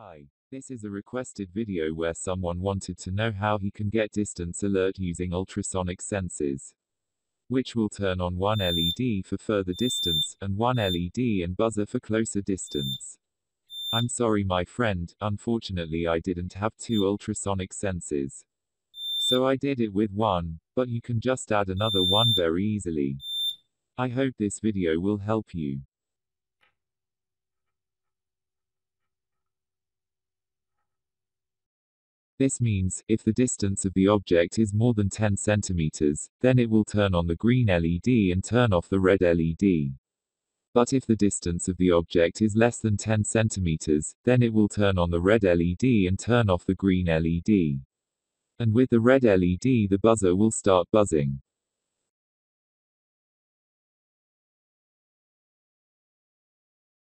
Hi. This is a requested video where someone wanted to know how he can get distance alert using ultrasonic sensors, Which will turn on one LED for further distance, and one LED and buzzer for closer distance. I'm sorry my friend, unfortunately I didn't have two ultrasonic sensors. So I did it with one, but you can just add another one very easily. I hope this video will help you. This means, if the distance of the object is more than 10 centimeters, then it will turn on the green LED and turn off the red LED. But if the distance of the object is less than 10 centimeters, then it will turn on the red LED and turn off the green LED. And with the red LED the buzzer will start buzzing.